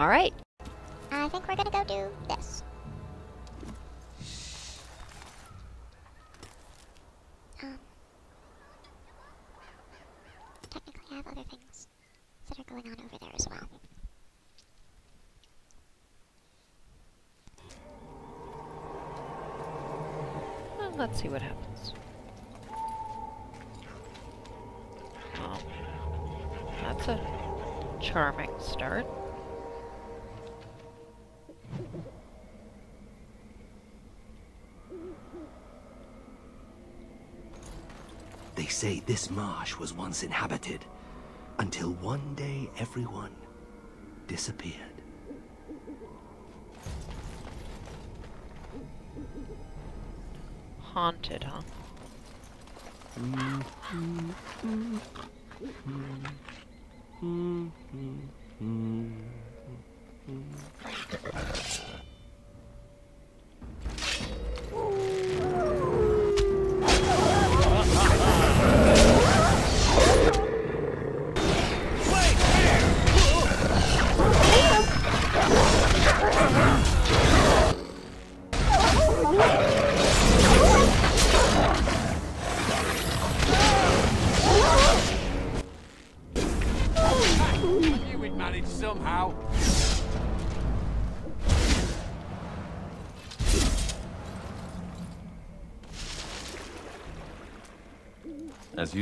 Alright. I think we're gonna go do this. Um, technically, I have other things that are going on over there as well. Well, let's see what happens. Um, that's a charming start. Say this marsh was once inhabited, until one day everyone disappeared. Haunted, huh? You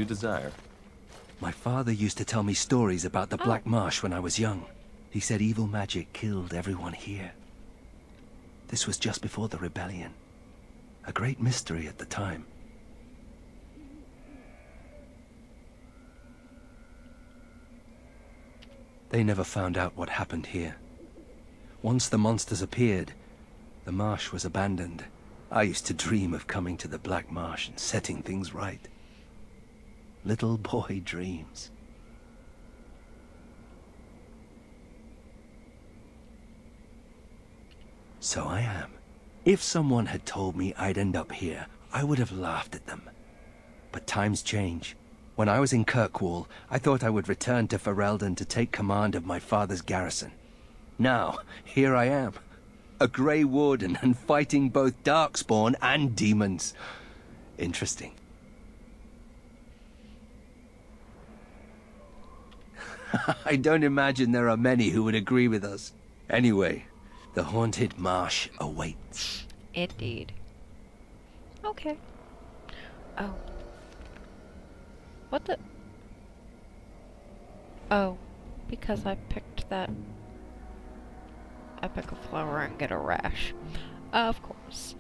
desire. My father used to tell me stories about the oh. Black Marsh when I was young. He said evil magic killed everyone here. This was just before the rebellion. A great mystery at the time. They never found out what happened here. Once the monsters appeared, the marsh was abandoned. I used to dream of coming to the Black Marsh and setting things right. Little boy dreams. So I am. If someone had told me I'd end up here, I would have laughed at them. But times change. When I was in Kirkwall, I thought I would return to Ferelden to take command of my father's garrison. Now, here I am. A Grey Warden and fighting both Darkspawn and demons. Interesting. I don't imagine there are many who would agree with us. Anyway, the haunted marsh awaits. Indeed. Okay. Oh. What the? Oh, because I picked that. I pick a flower and get a rash. Uh, of course.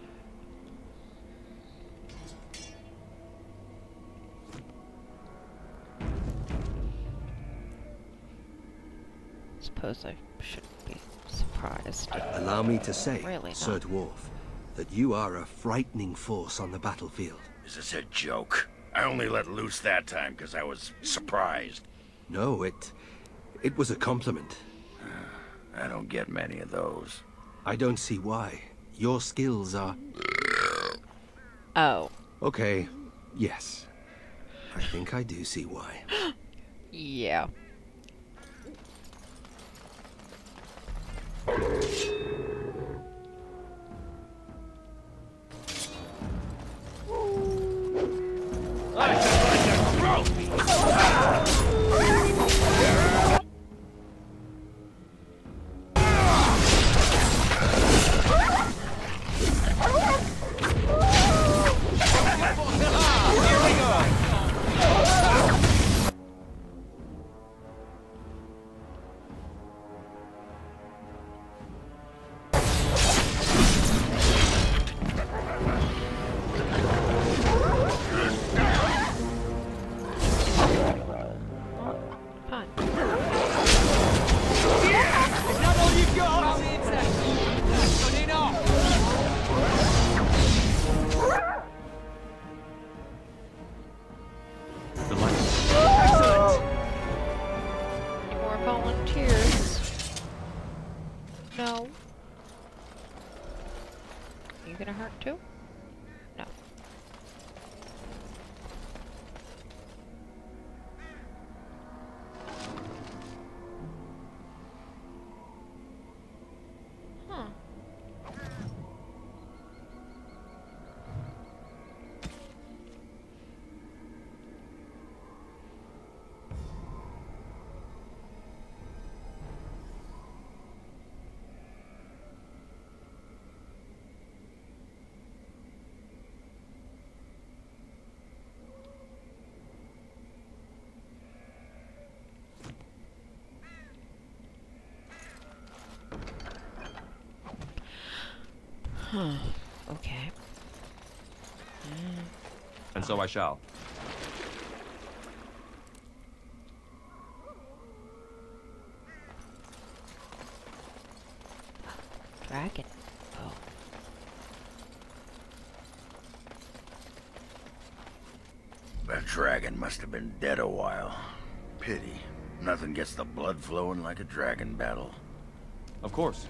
Suppose I shouldn't be surprised. Uh, Allow me to say, Really Sir not. Dwarf, that you are a frightening force on the battlefield. Is this a joke? I only let loose that time because I was surprised. No, it... it was a compliment. I don't get many of those. I don't see why. Your skills are... Oh. Okay, yes. I think I do see why. Yeah. Huh. Okay. And so I shall. Dragon. Oh. That dragon must have been dead a while. Pity. Nothing gets the blood flowing like a dragon battle. Of course.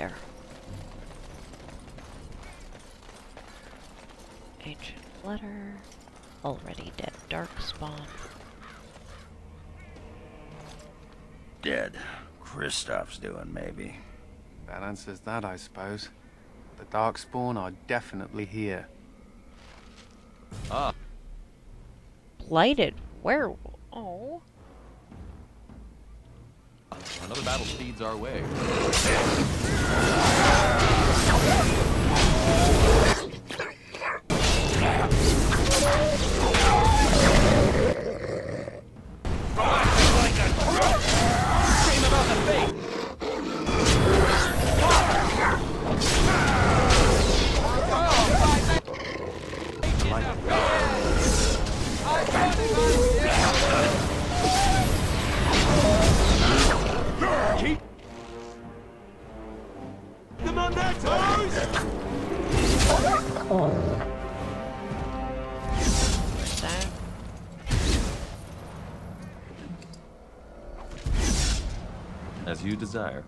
There. Ancient letter. Already dead darkspawn. Dead. Kristoff's doing, maybe. That answers that, I suppose. The Darkspawn are definitely here. Ah, Blighted werewolf. Oh. Battle speeds our way. As you desire.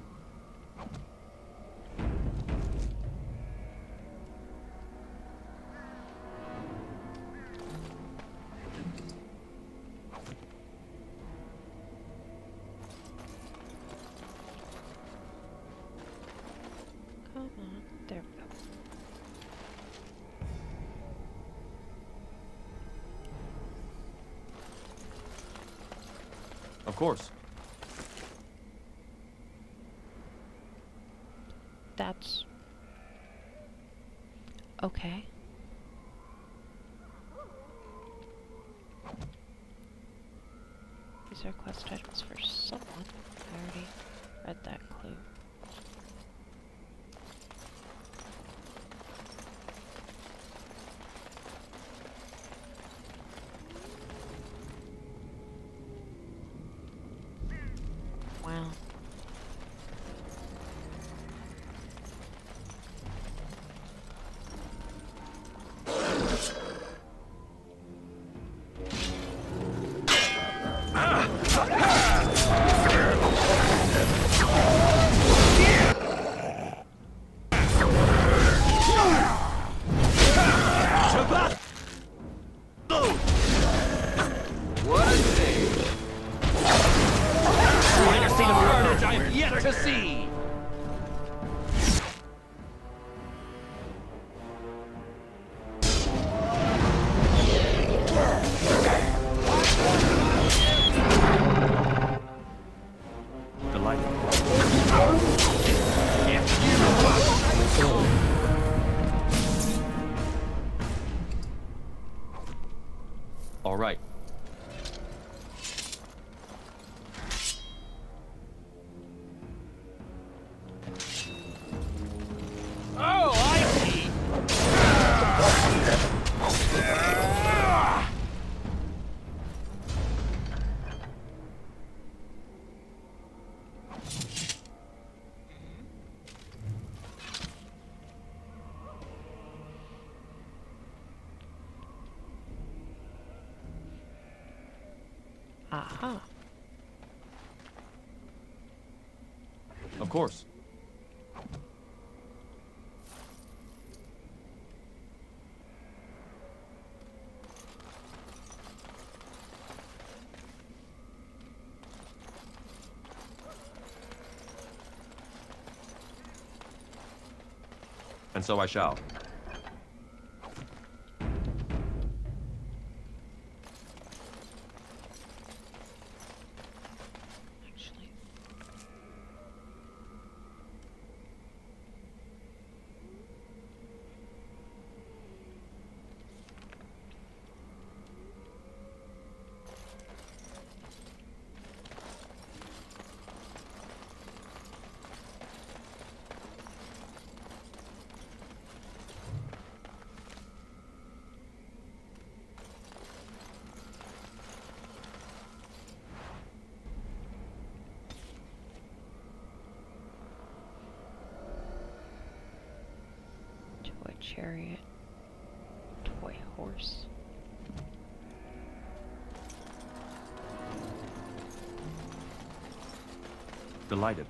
Come on. There we go. Of course. Course. And so I shall. Chariot, toy horse. Delighted.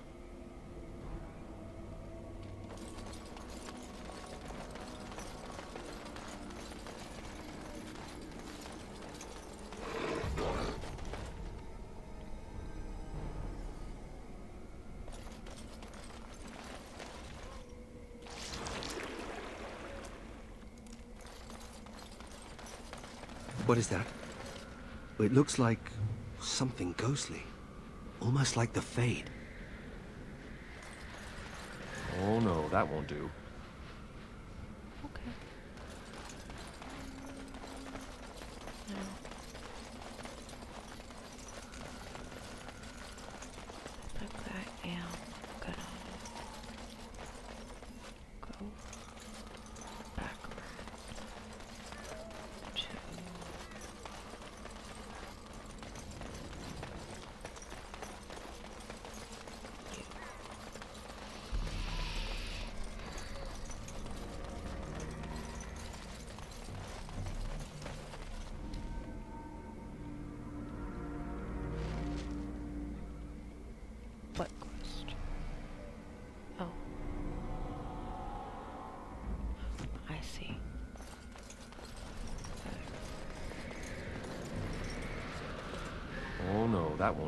What is that? It looks like something ghostly. Almost like the Fade. Oh no, that won't do.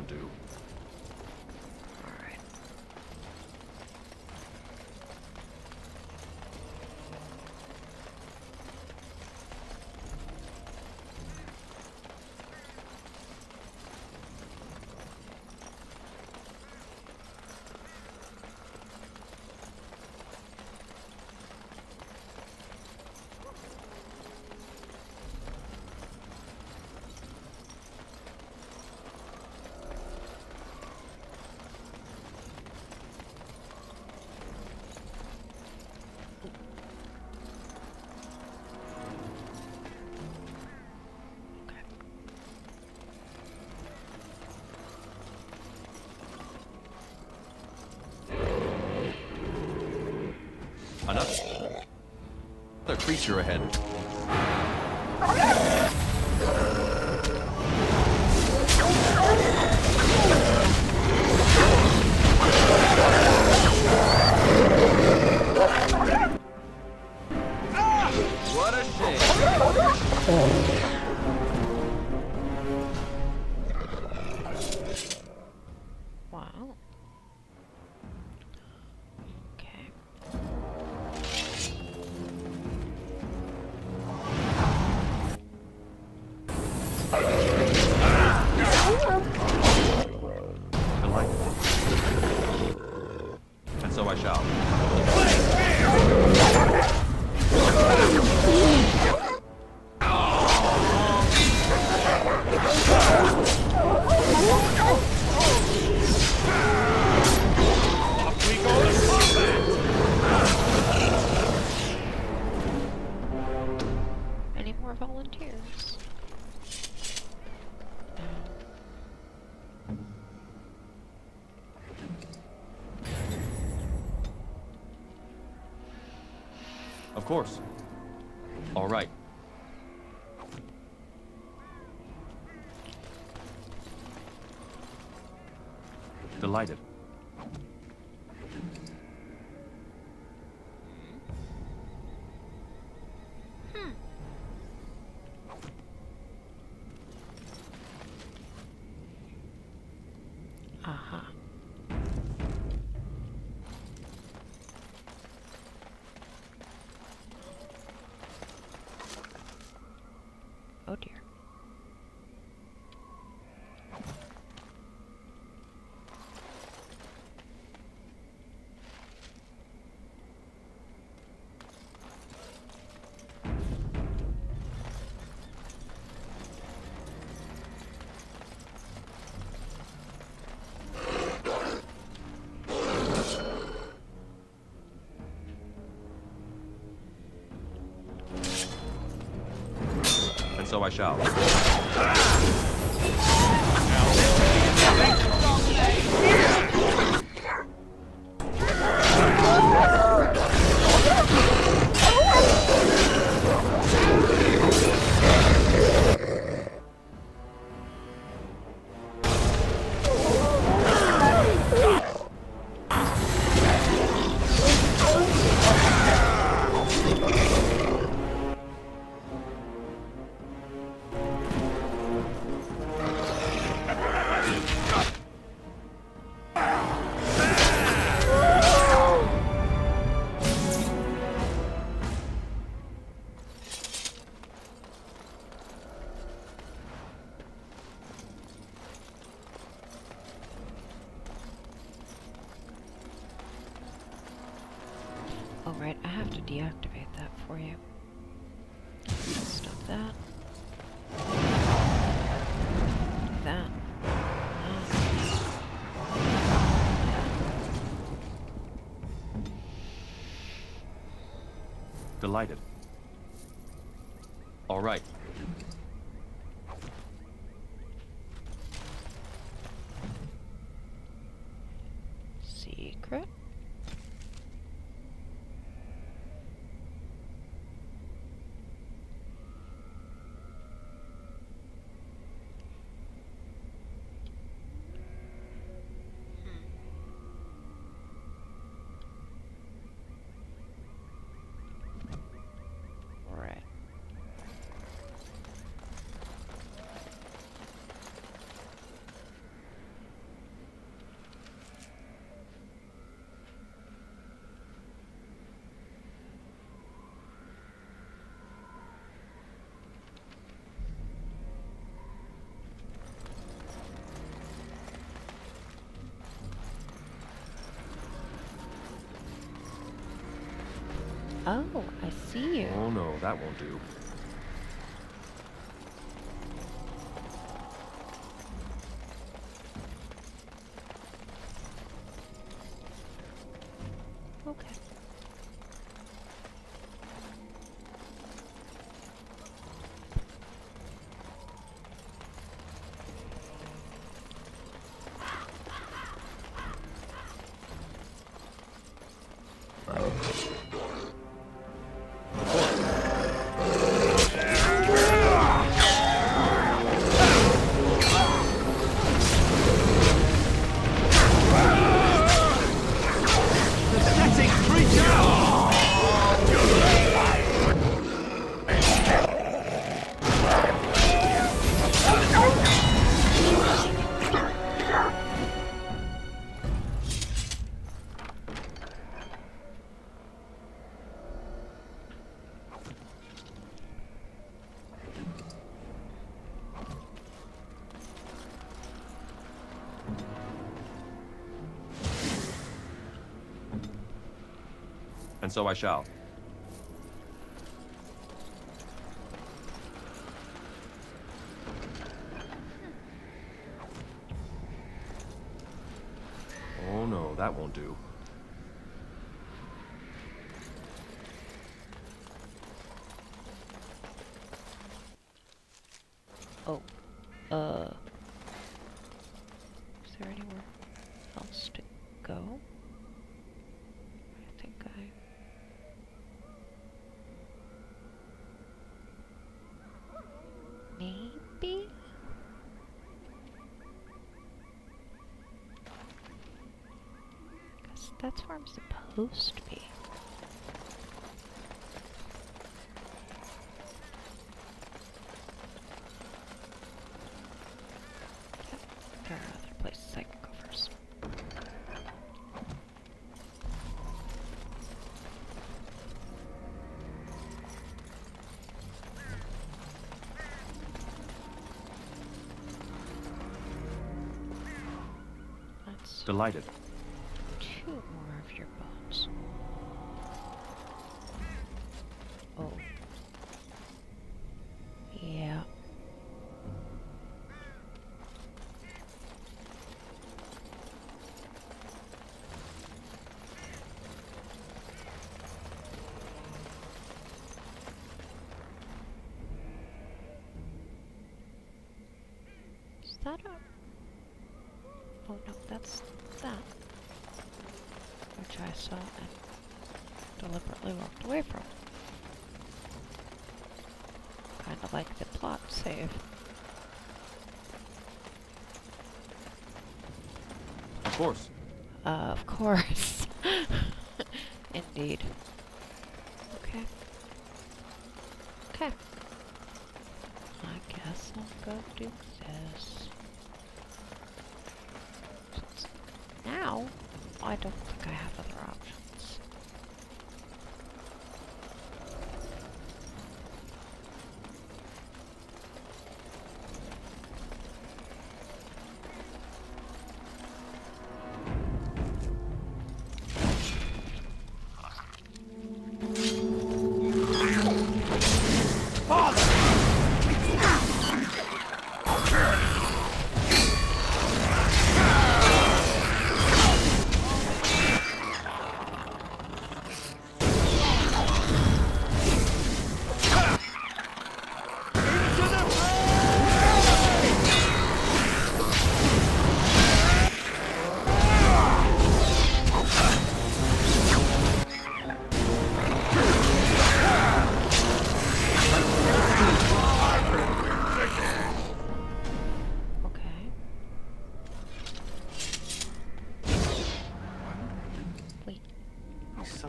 Do. Alright. Okay. Another Another creature ahead. What a shame. Delighted. So I shall. Delighted. All right. Secret. Right. Oh, I see you. Oh no, that won't do. And so I shall. Oh no, that won't do. Oh. Uh. Is there anywhere else to go? I think I. Maybe? Because that's where I'm supposed to be. Yep, there are other places I can go first. That's Delighted. two more of your bones. Oh. Yeah. Is that a... Oh no, that's that. Which I saw and deliberately walked away from. Kinda like the plot save. Of course. Uh, of course. Indeed. Okay. Okay. I guess I'll go do this. Now, I don't think I have other options.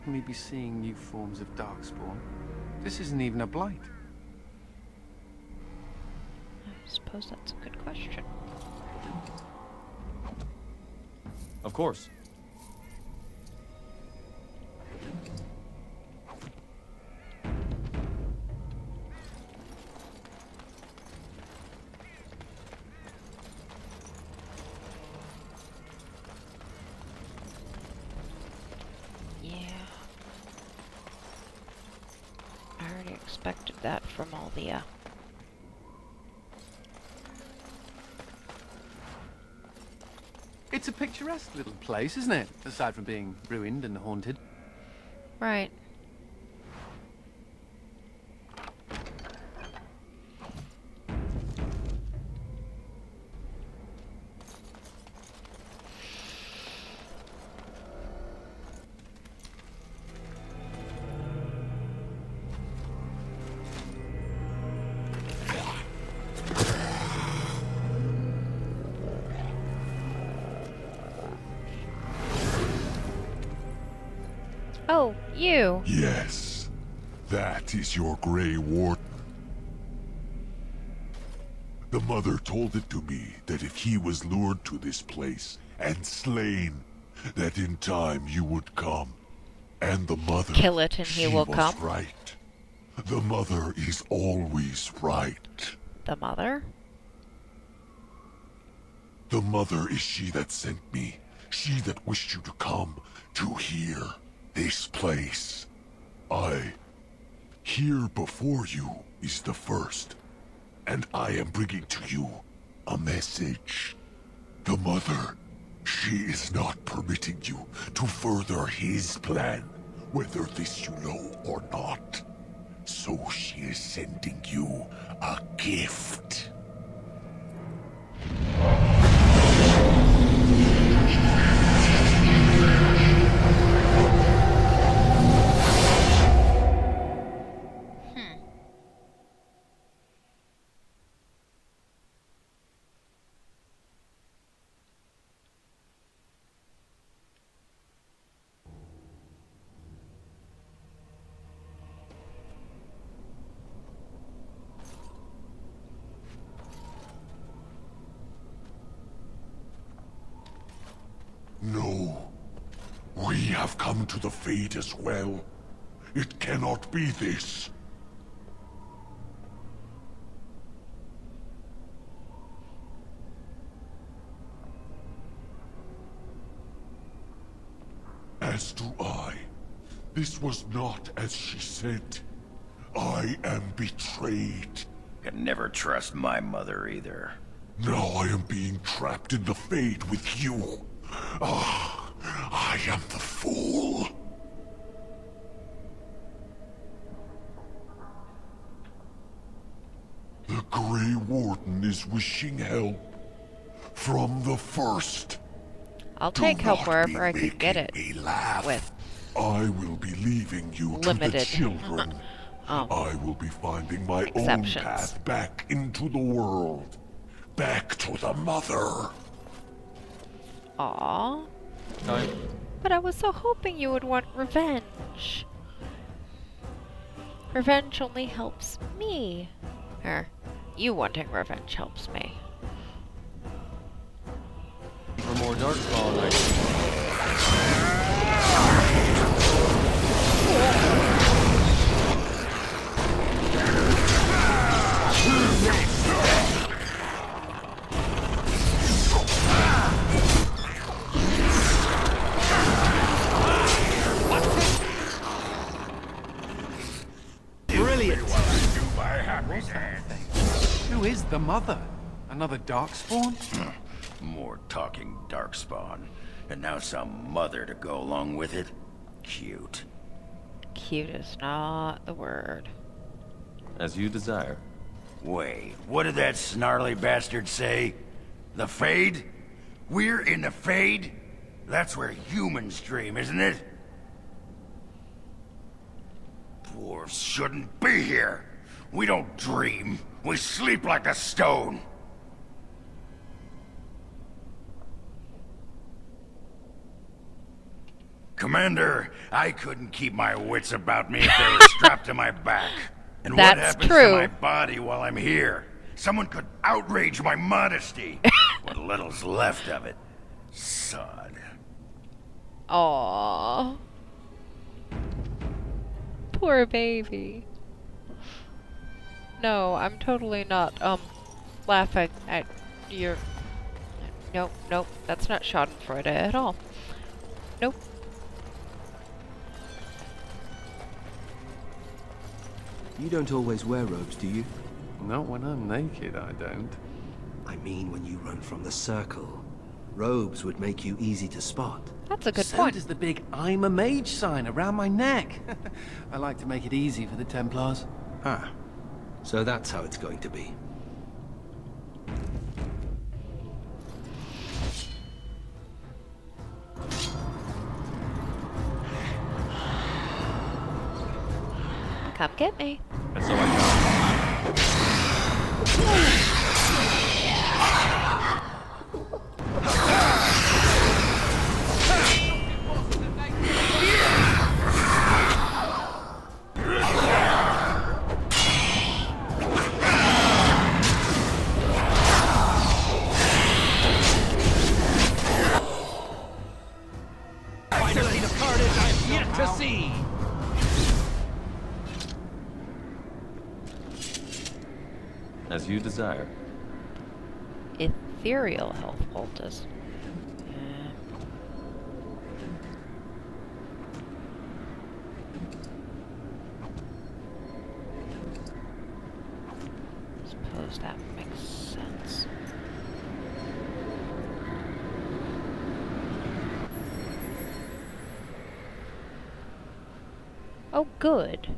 We suddenly be seeing new forms of Darkspawn? This isn't even a blight. I suppose that's a good question. Of course. That from all the, uh... It's a picturesque little place, isn't it? Aside from being ruined and haunted. Right. Oh, you! Yes, that is your Grey Warden. The mother told it to me that if he was lured to this place and slain, that in time you would come. And the mother, Kill it and he will was come? right. The mother is always right. The mother? The mother is she that sent me. She that wished you to come to here, this place. I, here before you, is the first. And I am bringing to you a message. The mother, she is not permitting you to further his plan, whether this you know or not. So she is sending you a gift. Fate as well. It cannot be this. As do I. This was not as she said. I am betrayed. Can never trust my mother either. Now I am being trapped in the Fade with you. Ah, I am the fool. Grey Warden is wishing help. From the first. I'll Do take help wherever I can get it. Me laugh. with. I will be leaving you to the Limited. children. Um, I will be finding my own path back into the world. Back to the mother. Aw. I... But I was so hoping you would want revenge. Revenge only helps me. Or, you wanting revenge helps me. For more Darkspawn, I... Brilliant! Mother? Another Darkspawn? Hmm. More talking darkspawn. And now some mother to go along with it? Cute. Cute is not the word. As you desire. Wait, what did that snarly bastard say? The Fade? We're in the Fade? That's where humans dream, isn't it? Dwarves shouldn't be here. We don't dream. We sleep like a stone. Commander, I couldn't keep my wits about me if they were strapped to my back. And what That's happens true. to my body while I'm here? Someone could outrage my modesty. what little's left of it. Sod. Aww. Poor baby. No, I'm totally not, um, laughing at your... Nope, nope, that's not schadenfreude at all. Nope. You don't always wear robes, do you? Not when I'm naked, I don't. I mean when you run from the circle. Robes would make you easy to spot. That's a good so point. does the big I'm a mage sign around my neck. I like to make it easy for the Templars. Ah, so that's how it's going to be. Come get me. And so I got. Desire. Ethereal health poultice. Suppose that makes sense. Oh, good.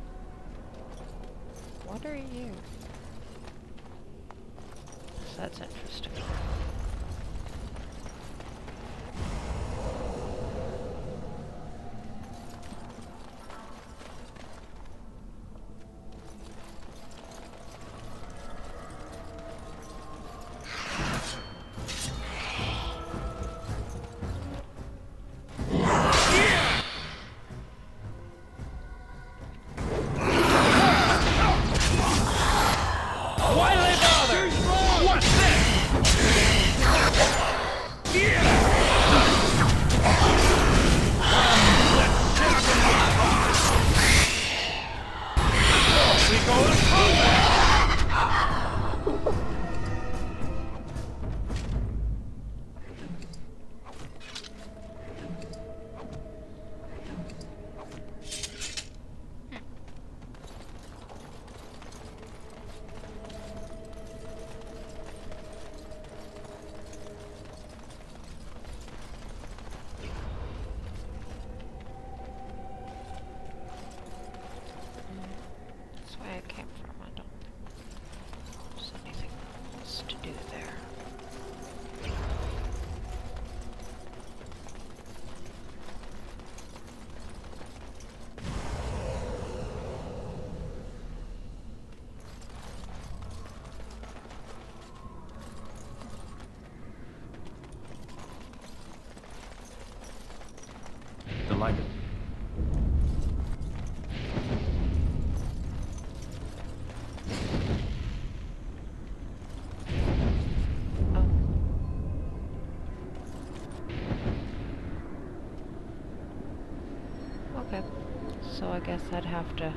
I guess I'd have to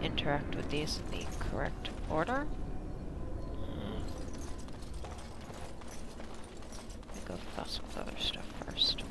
interact with these in the correct order. Mm. Let me go fuss with other stuff first.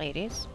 Ladies.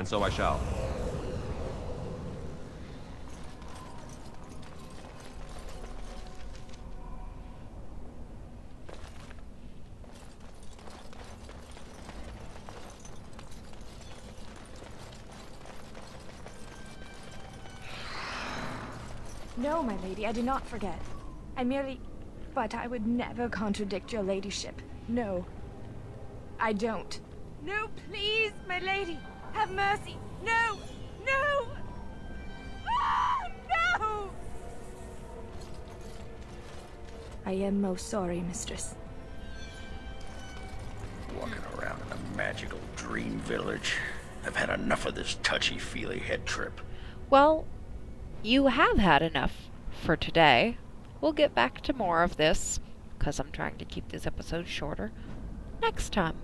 And so I shall. No, my lady, I do not forget. I merely... But I would never contradict your ladyship. No. I don't. No, please, my lady! Have mercy! No! No! Ah, no! I am most sorry, mistress. Walking around in a magical dream village. I've had enough of this touchy-feely head trip. Well, you have had enough for today. We'll get back to more of this, because I'm trying to keep these episodes shorter, next time.